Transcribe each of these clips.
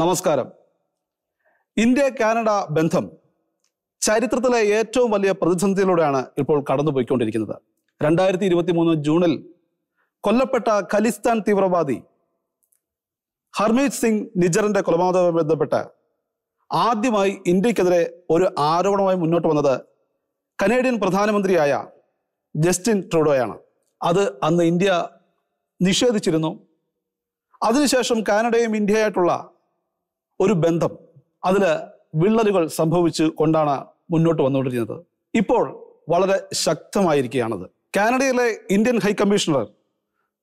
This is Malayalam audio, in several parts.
നമസ്കാരം. ഇന്ത്യ കാനഡ ബന്ധം ചരിത്രത്തിലെ ഏറ്റവും വലിയ പ്രതിസന്ധിയിലൂടെയാണ് ഇപ്പോൾ കടന്നുപോയിക്കൊണ്ടിരിക്കുന്നത്. രണ്ടായിരത്തി ഇരുപത്തി മൂന്ന് ജൂണിൽ കൊല്ലപ്പെട്ട ഖലിസ്ഥാൻ തീവ്രവാദി ഹർമീത് സിംഗ് നിജറിന്റെ കൊലപാതകവുമായി ബന്ധപ്പെട്ട് ആദ്യമായി ഇന്ത്യക്കെതിരെ ഒരു ആരോപണമായി മുന്നോട്ട് വന്നത് കനേഡിയൻ പ്രധാനമന്ത്രിയായ ജസ്റ്റിൻ ട്രൂഡോയാണ്. അത് അന്ന് ഇന്ത്യ നിഷേധിച്ചിരുന്നു. അതിനുശേഷം കാനഡയും ഇന്ത്യയായിട്ടുള്ള ഒരു ബന്ധം അതിൽ വിള്ളലുകൾ സംഭവിച്ചു കൊണ്ടാണ് മുന്നോട്ട് വന്നുകൊണ്ടിരിക്കുന്നത്. ഇപ്പോൾ വളരെ ശക്തമായിരിക്കുകയാണത്. കാനഡയിലെ Indian high commissioner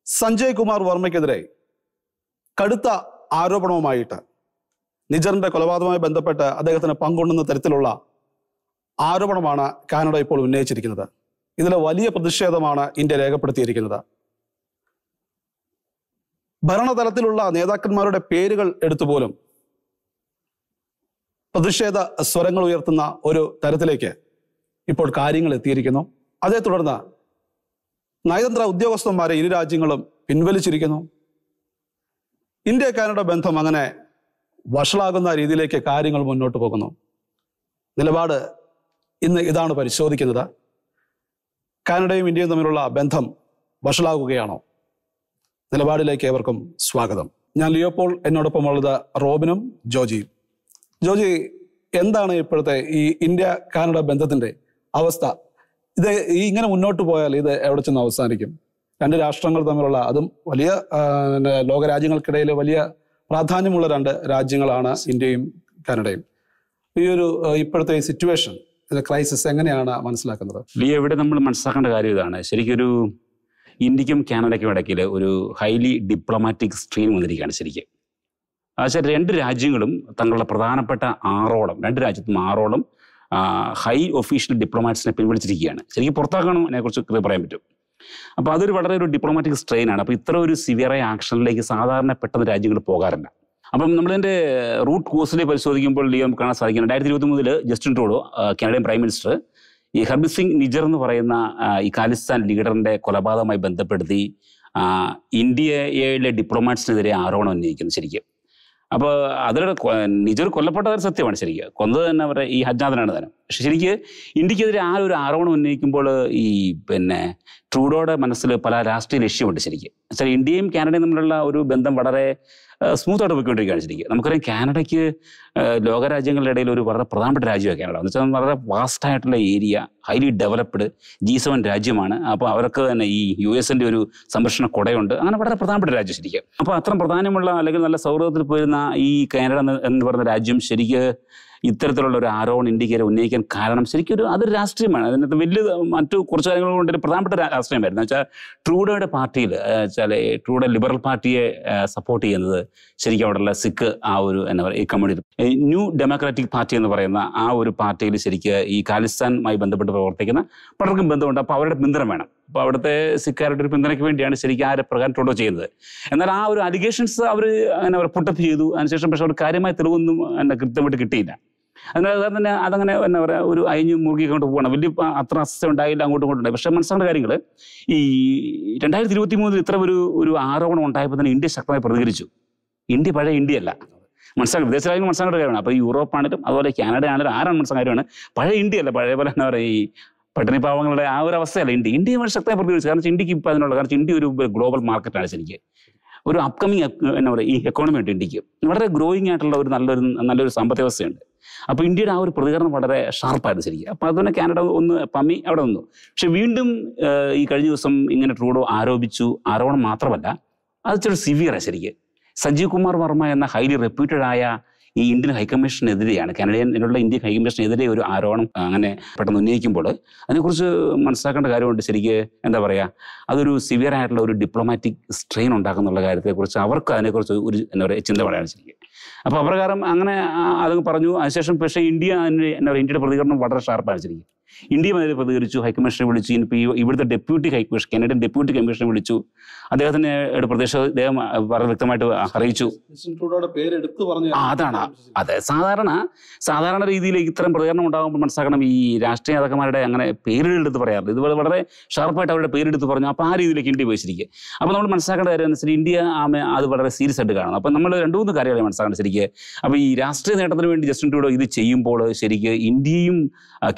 Sanjay Kumar വർമ്മയ്ക്കെതിരെ കടുത്ത ആരോപണവുമായിട്ട് നിജറിന്റെ കൊലപാതകവുമായി ബന്ധപ്പെട്ട് അദ്ദേഹത്തിന് പങ്കുണ്ടെന്ന തരത്തിലുള്ള ആരോപണമാണ് കാനഡ ഇപ്പോൾ ഉന്നയിച്ചിരിക്കുന്നത്. ഇതിൽ വലിയ പ്രതിഷേധമാണ് ഇന്ത്യ രേഖപ്പെടുത്തിയിരിക്കുന്നത്. ഭരണതലത്തിലുള്ള നേതാക്കന്മാരുടെ പേരുകൾ എടുത്തുപോലും പ്രതിഷേധ സ്വരങ്ങൾ ഉയർത്തുന്ന ഒരു തരത്തിലേക്ക് ഇപ്പോൾ കാര്യങ്ങൾ എത്തിയിരിക്കുന്നു. അതേ തുടർന്ന് നയതന്ത്ര ഉദ്യോഗസ്ഥന്മാരെ ഇരു രാജ്യങ്ങളും പിൻവലിച്ചിരിക്കുന്നു. ഇന്ത്യ കാനഡ ബന്ധം അങ്ങനെ വഷളാകുന്ന രീതിയിലേക്ക് കാര്യങ്ങൾ മുന്നോട്ട് പോകുന്നു. നിലപാട് ഇന്ന് ഇതാണ് പരിശോധിക്കുന്നത്. കാനഡയും ഇന്ത്യയും തമ്മിലുള്ള ബന്ധം വഷളാകുകയാണോ? നിലപാടിലേക്ക് ഏവർക്കും സ്വാഗതം. ഞാൻ ലിയോപോൾ എന്നോടൊപ്പം ഉള്ളത് റോബിനും ജോജിയും. ജോജി എന്താണ് ഇപ്പോഴത്തെ ഈ ഇന്ത്യ കാനഡ ബന്ധത്തിന്റെ അവസ്ഥ? ഇത് ഈ ഇങ്ങനെ മുന്നോട്ട് പോയാൽ ഇത് എവിടെ ചെന്ന് അവസാനിക്കും? രണ്ട് രാഷ്ട്രങ്ങൾ തമ്മിലുള്ള അതും വലിയ ലോകരാജ്യങ്ങൾക്കിടയിൽ വലിയ പ്രാധാന്യമുള്ള രണ്ട് രാജ്യങ്ങളാണ് ഇന്ത്യയും കാനഡയും. ഈ ഒരു ഇപ്പോഴത്തെ സിറ്റുവേഷൻ ക്രൈസിസ് എങ്ങനെയാണ് മനസ്സിലാക്കുന്നത്? ഈ എവിടെ നമ്മൾ മനസ്സിലാക്കേണ്ട കാര്യം ഇതാണ്. ശരിക്കൊരു ഇന്ത്യക്കും കാനഡയ്ക്കും ഇടയ്ക്കിൽ ഒരു ഹൈലി ഡിപ്ലോമാറ്റിക് സ്ട്രീം വന്നിരിക്കുകയാണ് ശരിക്കും. എന്നുവെച്ചാൽ രണ്ട് രാജ്യങ്ങളും തങ്ങളുടെ പ്രധാനപ്പെട്ട ആറോളം രണ്ട് രാജ്യത്തും ആറോളം ഹൈ ഒഫീഷ്യൽ ഡിപ്ലോമാറ്റ്സിനെ പിൻവലിച്ചിരിക്കുകയാണ്. ശരിക്കും പുറത്താക്കണം അതിനെക്കുറിച്ച് പറയാൻ പറ്റും. അപ്പോൾ അതൊരു വളരെ ഒരു ഡിപ്ലോമാറ്റിക് സ്ട്രെയിൻ ആണ്. അപ്പോൾ ഇത്ര ഒരു സിവിയറായ ആക്ഷനിലേക്ക് സാധാരണ പെട്ടെന്ന് രാജ്യങ്ങൾ പോകാറില്ല. അപ്പം നമ്മളതിന്റെ റൂട്ട് കോസിനെ പരിശോധിക്കുമ്പോൾ ലിയോ കാണാൻ സാധിക്കും രണ്ടായിരത്തി ഇരുപത്തി മൂന്നിൽ Justin Trudeau Canadian prime minister ഈ ഹർബിത് സിംഗ് നിജർ എന്ന് പറയുന്ന ഈ ഖാലിസ്ഥാൻ ലീഡറിന്റെ കൊലപാതകമായി ബന്ധപ്പെടുത്തി ഇന്ത്യയിലെ ഡിപ്ലോമാറ്റ്സിനെതിരെ ആരോപണം ഉന്നയിക്കുന്നു ശരിക്കും. അപ്പോൾ അതിലൂടെ നിജർ കൊല്ലപ്പെട്ടത് സത്യമാണ് ശരിക്കും. കൊന്നത് തന്നെ അവരുടെ ഈ ഹജ്ജാദനാണ് തന്നെ. പക്ഷെ ശരിക്ക് ഇന്ത്യക്കെതിരെ ആ ഒരു ആരോപണം ഉന്നയിക്കുമ്പോൾ ഈ പിന്നെ ട്രൂഡോയുടെ മനസ്സിൽ പല രാഷ്ട്രീയ ലക്ഷ്യമുണ്ട് ശരിക്കും. വെച്ചാൽ ഇന്ത്യയും കാനഡയും തമ്മിലുള്ള ഒരു ബന്ധം വളരെ സ്മൂത്ത് ആയിട്ട് പോയിക്കൊണ്ടിരിക്കുകയാണ് ശരിക്കും. നമുക്കറിയാം കാനഡയ്ക്ക് ലോകരാജ്യങ്ങളുടെ ഇടയിൽ ഒരു വളരെ പ്രധാനപ്പെട്ട രാജ്യമാണ് കാനഡ. എന്ന് വെച്ചാൽ വളരെ വാസ്റ്റായിട്ടുള്ള area highly developed G seven രാജ്യമാണ്. അപ്പോൾ അവർക്ക് തന്നെ ഈ യു എസിന്റെ ഒരു സംരക്ഷണ കൊടയുണ്ട്. അങ്ങനെ വളരെ പ്രധാനപ്പെട്ട രാജ്യം ശരിക്കും. അപ്പോൾ അത്ര പ്രധാനമുള്ള അല്ലെങ്കിൽ നല്ല സൗഹൃദത്തിൽ പോയിരുന്ന ഈ കാനഡ എന്ന് പറയുന്ന രാജ്യം ശരിക്ക് ഇത്തരത്തിലുള്ള ഒരു ആരോപണം ഇന്ത്യക്കാരെ ഉന്നയിക്കാൻ കാരണം ശരിക്കും ഒരു അതൊരു രാഷ്ട്രീയമാണ്. അതിനകത്ത് വലിയ മറ്റു കുറച്ച് കാര്യങ്ങൾ കൊണ്ട് ഒരു പ്രധാനപ്പെട്ട രാഷ്ട്രീയമായിരുന്നു വെച്ചാൽ ട്രൂഡോയുടെ പാർട്ടിയിൽ വെച്ചാൽ ട്രൂഡോ ലിബറൽ പാർട്ടിയെ സപ്പോർട്ട് ചെയ്യുന്നത് ശരിക്കും അവിടെയുള്ള സിഖ് ആ ഒരു എന്താ പറയുക ഈ കമ്മ്യൂണിറ്റി ന്യൂ ഡെമോക്രാറ്റിക് പാർട്ടി എന്ന് പറയുന്ന ആ ഒരു പാർട്ടിയിൽ ശരിക്കും ഈ ഖാലിസ്ഥാനുമായി ബന്ധപ്പെട്ട് പ്രവർത്തിക്കുന്ന പലർക്കും ബന്ധമുണ്ട്. അപ്പോൾ അവരുടെ പിന്തുണ വേണം. അപ്പോൾ അവിടുത്തെ സിഖുകാരുടെ ഒരു പിന്തുണയ്ക്ക് വേണ്ടിയാണ് ശരിക്കും ആരെ പ്രകാരം ട്രൂഡോ ചെയ്യുന്നത്. എന്നാൽ ആ ഒരു അലിഗേഷൻസ് അവർ എന്നാ പറയുക പുട്ടപ്പ് ചെയ്തു. അതിനുശേഷം പക്ഷെ അവർ കാര്യമായ തെളിവൊന്നും കൃത്യമായിട്ട് കിട്ടിയില്ല. അതിനാൽ അത് തന്നെ അതങ്ങനെ എന്താ പറയുക ഒരു അയഞ്ഞു മുറുകി കൊണ്ട് പോകണം വലിയ അത്ര അസ്വസ്ഥ ഉണ്ടായില്ല അങ്ങോട്ടും ഇങ്ങോട്ടും പക്ഷേ മനസ്സിലാക്കേണ്ട കാര്യങ്ങൾ ഈ രണ്ടായിരത്തി ഇരുപത്തി മൂന്നിൽ ഇത്ര ഒരു ഒരു ആരോപണം ഉണ്ടായപ്പോൾ തന്നെ ഇന്ത്യ ശക്തമായി പ്രതികരിച്ചു. ഇന്ത്യ പഴയ ഇന്ത്യ അല്ല മനസ്സിലാക്കി വിദേശ രാജ്യങ്ങൾ മനസ്സിലാക്കേണ്ട കാര്യമാണ്. അപ്പോൾ യൂറോപ്പ് ആണെങ്കിലും അതുപോലെ കാനഡ ആണെങ്കിലും ആരാണ് മനസ്സിലാക്കുന്ന കാര്യമാണ്? പഴയ ഇന്ത്യ അല്ല പഴയ പോലെ എന്താ പറയുക ഈ പട്ടിണി പാവങ്ങളുടെ ആ ഒരു അവസ്ഥയല്ല ഇന്ത്യ. ഇന്ത്യ വളരെ ശക്തമായി പ്രതികരിച്ചു. കാരണം ഇന്ത്യയ്ക്ക് ഇപ്പോൾ അതിനുള്ള കാരണം ഇന്ത്യ ഒരു ഗ്ലോബൽ മാർക്കറ്റാണ് ശരിക്കും. ഒരു അപ്കമിങ് എന്നാ പറയുക ഈ എക്കോണമി ഉണ്ട് ഇന്ത്യയ്ക്ക്. വളരെ ഗ്രോയിങ് ആയിട്ടുള്ള ഒരു നല്ലൊരു നല്ലൊരു സമ്പദ് വ്യവസ്ഥയുണ്ട് അപ്പോൾ ഇന്ത്യയുടെ ആ ഒരു പ്രതികരണം വളരെ ഷാർപ്പായിരുന്നു ശരിക്കും അപ്പോൾ അതുപോലെ കാനഡ ഒന്ന് പമ്മി അവിടെ നിന്നു. പക്ഷെ വീണ്ടും ഈ കഴിഞ്ഞ ദിവസം ഇങ്ങനെ ട്രൂഡോ ആരോപിച്ചു ആരോപണം മാത്രമല്ല അത് ഇച്ചിരി സിവിയറാണ് ശരിക്കും. സഞ്ജീവ് കുമാർ വർമ്മ എന്ന ഹൈലി റെപ്യൂട്ടഡ് ആയ ഈ ഇന്ത്യൻ ഹൈക്കമ്മീഷനെതിരെയാണ് കാനഡയിലുള്ള ഇന്ത്യൻ ഹൈക്കമ്മീഷനെതിരെ ഒരു ആരോപണം അങ്ങനെ പെട്ടെന്ന് ഉന്നയിക്കുമ്പോൾ അതിനെക്കുറിച്ച് മനസ്സിലാക്കേണ്ട കാര്യമുണ്ട് ശരിക്ക്. എന്താ പറയുക അതൊരു സിവിയർ ആയിട്ടുള്ള ഒരു ഡിപ്ലോമാറ്റിക് സ്ട്രെയിൻ ഉണ്ടാക്കുന്നുള്ള കാര്യത്തെക്കുറിച്ച് അവർക്ക് അതിനെക്കുറിച്ച് ഒരു എന്താ പറയുക ചിന്ത പറയാൻ ശരിക്കും. അപ്പോൾ അപ്രകാരം അങ്ങനെ അത് പറഞ്ഞു. അതിനുശേഷം പക്ഷേ ഇന്ത്യ അതിന് എന്താ പറയുക ഇന്ത്യയുടെ പ്രതികരണം വളരെ ഷാർപ്പാണ് ശരിക്കും ഇന്ത്യ അതിൽ പ്രതികരിച്ചു ഹൈക്കമ്മീഷനെ വിളിച്ചു ഇനിയിപ്പോൾ ഈ ഇവിടുത്തെ ഡെപ്യൂട്ടി ഹൈക്കമ്മീഷൻ കാനഡൻ ഡെപ്യൂട്ടി കമ്മീഷനെ വിളിച്ചു. അദ്ദേഹത്തിന് പ്രദേശം അദ്ദേഹം വളരെ വ്യക്തമായിട്ട് അറിയിച്ചു. അതാണ്. അതെ സാധാരണ സാധാരണ രീതിയിൽ ഇത്തരം പ്രതികരണം ഉണ്ടാകുമ്പോൾ മനസ്സിലാക്കണം ഈ രാഷ്ട്രീയ നേതാക്കന്മാരുടെ അങ്ങനെ പേരെടുത്ത് പറയാറില്ല. ഇത് വളരെ ഷാർപ്പായിട്ട് അവരുടെ പേരെടുത്ത് പറഞ്ഞു. അപ്പോൾ ആ രീതിയിലേക്ക് ഇന്ത്യ ഉപയോഗിച്ചിരിക്കുക അപ്പോൾ നമ്മൾ മനസ്സിലാക്കേണ്ട കാര്യം എന്ന് വെച്ചാൽ ഇന്ത്യ ആമെ അത് വളരെ സീരിയസ് ആയിട്ട് കാണണം. അപ്പോൾ നമ്മൾ രണ്ട് മൂന്ന് കാര്യങ്ങളെ മനസ്സിലാക്കണം ശരിക്ക്. അപ്പോൾ ഈ രാഷ്ട്രീയ നേട്ടത്തിന് വേണ്ടി ജസ്റ്റിൻ ട്രൂഡോ ഇത് ചെയ്യുമ്പോൾ ശരിക്ക് ഇന്ത്യയും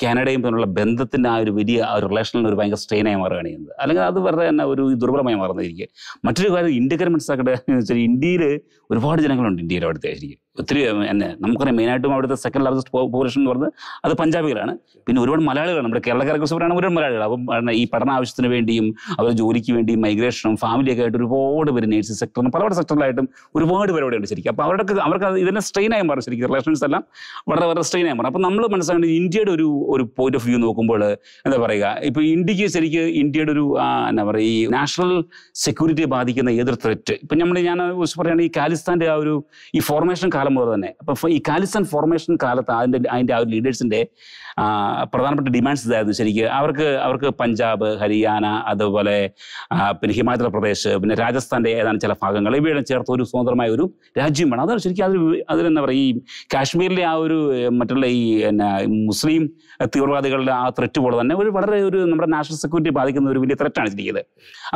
കാനഡയും തമ്മിലുള്ള ബന്ധത്തിന്റെ ആ ഒരു വലിയ ആ ഒരു റിലേഷനിൽ ഒരു ഭയങ്കര സ്ട്രെയിനായി മാറുകയാണ് ചെയ്യുന്നത്. അല്ലെങ്കിൽ അത് വെറുതെ തന്നെ ഒരു ദുർബലമായി മാറുന്നതായിരിക്കും. മറ്റൊരു കാര്യം ഇന്ത്യക്കാരെ മനസ്സിലാക്കേണ്ടത് എന്ന് വെച്ചാൽ ഇന്ത്യയിൽ ഒരുപാട് ജനങ്ങളുണ്ട് ഇന്ത്യയിൽ അവിടുത്തെ ശരിക്കും ഒത്തിരി എന്നെ നമുക്കറിയാം മെയിനായിട്ടും അവിടുത്തെ സെക്കൻഡ് ലാർജസ്റ്റ് പോപ്പുലേഷൻ എന്ന് പറഞ്ഞത് അത് പഞ്ചാബികളാണ്. പിന്നെ ഒരുപാട് മലയാളികളാണ്. നമ്മുടെ കേരളക്കാരെ കുറിച്ച് പറയുകയാണെങ്കിൽ ഒരുപാട് മലയാളികൾ. അപ്പം ഈ പഠന ആവശ്യത്തിന് വേണ്ടിയും അവർ ജോലിക്ക് വേണ്ടിയും മൈഗ്രേഷനും ഫാമിലിയൊക്കെ ആയിട്ട് ഒരുപാട് പേര് നേഴ്സിംഗ് സെക്ടറിനും പല സെക്ടറിലായിട്ടും ഒരുപാട് പേര് അവിടെയുണ്ട് ശരിക്കും. അപ്പോൾ അവർക്ക് അവർക്ക് ഇതിനെ സ്ട്രെയിൻ ആയി മാറും ശരിക്കും. റിലേഷൻസ് എല്ലാം വളരെ വളരെ സ്ട്രെയിൻ ആയി മാറും. അപ്പം നമ്മൾ മനസ്സിലാക്കേണ്ടത് ഇന്ത്യയുടെ ഒരു ഒരു പോയിന്റ് ഓഫ് വ്യൂ നോക്കുമ്പോൾ എന്താ പറയുക? ഇപ്പോൾ ഇന്ത്യയ്ക്ക് ശരിക്ക് ഇന്ത്യയുടെ ഒരു എന്താ പറയുക ഈ നാഷണൽ സെക്യൂരിറ്റിയെ ബാധിക്കുന്ന ഏതൊരു ത്രെറ്റ് ഇപ്പം നമ്മൾ ഞാൻ പറയുകയാണെങ്കിൽ ഈ കാലിസ്ഥാന്റെ ആ ഒരു ഈ ഫോർമേഷൻ മുതൽ തന്നെ. അപ്പം ഈ കാലിസൺ ഫോർമേഷൻ കാലത്ത് അതിന്റെ അതിന്റെ ആ ഒരു ലീഡേഴ്സിന്റെ പ്രധാനപ്പെട്ട ഡിമാൻഡ്സ് ഇതായിരുന്നു. ശരിക്ക് അവർക്ക് അവർക്ക് പഞ്ചാബ് ഹരിയാന അതുപോലെ പിന്നെ ഹിമാചൽ പ്രദേശ് പിന്നെ രാജസ്ഥാന്റെ ഏതാനും ചില ഭാഗങ്ങൾ ഇവയുടെ ചേർത്ത് ഒരു സ്വതന്ത്രമായ ഒരു രാജ്യം വേണം അതാണ് ശരിക്കും അതിൽ അതിലെന്താ പറയുക ഈ കാശ്മീരിലെ ആ ഒരു മറ്റുള്ള ഈ എന്നാ മുസ്ലിം തീവ്രവാദികളുടെ ആ ത്രെറ്റ് പോലെ തന്നെ ഒരു വളരെ ഒരു നമ്മുടെ നാഷണൽ സെക്യൂരിറ്റി ബാധിക്കുന്ന ഒരു വലിയ ത്രെറ്റാണ് ശരിക്കും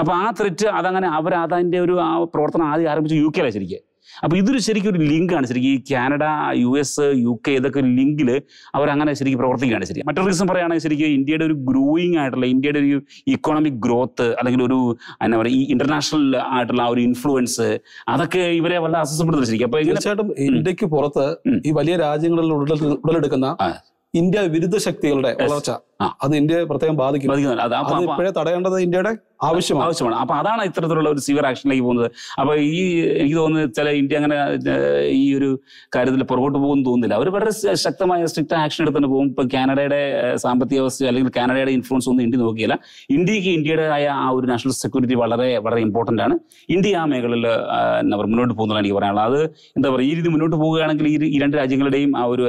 അപ്പോൾ ആ ത്രെറ്റ് അതങ്ങനെ അവർ അതിന്റെ ഒരു ആ പ്രവർത്തനം ആദ്യം ആരംഭിച്ചു യു കെയിലാണ് ശരിക്കും. അപ്പോൾ ഇതൊരു ശരിക്കും ഒരു ലിങ്കാണ്. ശരിക്കും ഈ Canada U S U K ഇതൊക്കെ ഒരു ലിങ്കിൽ അവരങ്ങനെ ശരിക്കും പ്രവർത്തിക്കുകയാണ് ശരി മറ്റൊരു റീസൺ പറയുകയാണെങ്കിൽ ശരിക്കും ഇന്ത്യയുടെ ഒരു ഗ്രോയിങ് ആയിട്ടുള്ള ഇന്ത്യയുടെ ഒരു ഇക്കോണമിക് ഗ്രോത്ത് അല്ലെങ്കിൽ ഒരു എന്താ പറയുക ഈ ഇന്റർനാഷണൽ ആയിട്ടുള്ള ആ ഒരു ഇൻഫ്ലുവൻസ് അതൊക്കെ ഇവരെ വല്ല അസ്വസ്ഥപ്പെടുത്തുന്നു ശരിക്കും. അപ്പോൾ തീർച്ചയായിട്ടും ഇന്ത്യയ്ക്ക് പുറത്ത് ഈ വലിയ രാജ്യങ്ങളിൽ ഉടലെടുക്കുന്ന ഇന്ത്യ വിരുദ്ധ ശക്തികളുടെ വളർച്ച. അത് ഇന്ത്യയെ പ്രത്യേകം ബാധിക്കും. അത് ഇപ്പോഴേ തടയേണ്ടത് ഇന്ത്യയുടെ ആവശ്യമാണ്. ആവശ്യമാണ്. അപ്പൊ അതാണ് ഇത്തരത്തിലുള്ള ഒരു സിവിയർ ആക്ഷനിലേക്ക് പോകുന്നത്. അപ്പൊ ഈ എനിക്ക് തോന്നുന്നത് ചില ഇന്ത്യ അങ്ങനെ ഈ ഒരു കാര്യത്തിൽ പുറകോട്ട് പോകുമെന്ന് തോന്നുന്നില്ല. അവർ വളരെ ശക്തമായ സ്ട്രിക്റ്റ് ആക്ഷൻ എടുത്തുകൊണ്ട് പോകും. ഇപ്പൊ കാനഡയുടെ സാമ്പത്തിക വ്യവസ്ഥ അല്ലെങ്കിൽ കാനഡയുടെ ഇൻഫ്ലുവൻസ് ഒന്നും ഇന്ത്യ നോക്കിയില്ല. ഇന്ത്യയ്ക്ക് ഇന്ത്യയുടേതായ ആ ഒരു നാഷണൽ സെക്യൂരിറ്റി വളരെ വളരെ ഇമ്പോർട്ടന്റ് ആണ്. ഇന്ത്യ ആ മേഖലയിൽ അവർ എന്താ മുന്നോട്ട് പോകുന്നതാണ് എനിക്ക് പറയാനുള്ളത്. അത് എന്താ പറയുക ഈ രീതി മുന്നോട്ട് പോവുകയാണെങ്കിൽ ഈ രണ്ട് രാജ്യങ്ങളുടെയും ആ ഒരു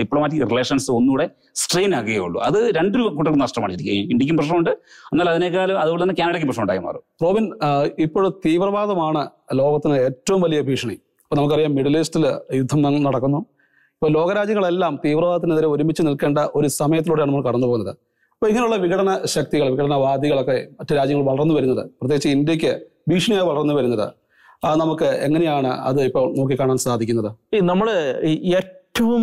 ഡിപ്ലോമാറ്റിക് റിലേഷൻസ് ഒന്നുകൂടെ സ്ട്രെയിൻ ആകുകയുള്ളൂ അത് രണ്ട് കൂട്ടർക്കും നഷ്ടമാണ്. ശരിക്കും ഇന്ത്യക്കും പ്രശ്നമുണ്ട്. എന്നാൽ അതിനേക്കാൾ അതുപോലെ തന്നെ കാനഡയ്ക്ക് പ്രശ്നം ഉണ്ടായി മാറും. റോബിൻ ഇപ്പോൾ തീവ്രവാദമാണ് ലോകത്തിന് ഏറ്റവും വലിയ ഭീഷണി. ഇപ്പൊ നമുക്കറിയാം മിഡിൽ ഈസ്റ്റിൽ യുദ്ധം നടക്കുന്നു. ഇപ്പൊ ലോകരാജ്യങ്ങളെല്ലാം തീവ്രവാദത്തിനെതിരെ ഒരുമിച്ച് നിൽക്കേണ്ട ഒരു സമയത്തിലൂടെയാണ് നമ്മൾ കടന്നു പോകുന്നത് അപ്പൊ ഇങ്ങനെയുള്ള വിഘടന ശക്തികൾ വിഘടനവാദികളൊക്കെ മറ്റു രാജ്യങ്ങൾ വളർന്നു വരുന്നത്. പ്രത്യേകിച്ച് ഇന്ത്യയ്ക്ക് ഭീഷണിയായി വളർന്നു വരുന്നത്. നമുക്ക് എങ്ങനെയാണ് അത് ഇപ്പോൾ നോക്കിക്കാണാൻ സാധിക്കുന്നത്? ഈ നമ്മൾ ഏറ്റവും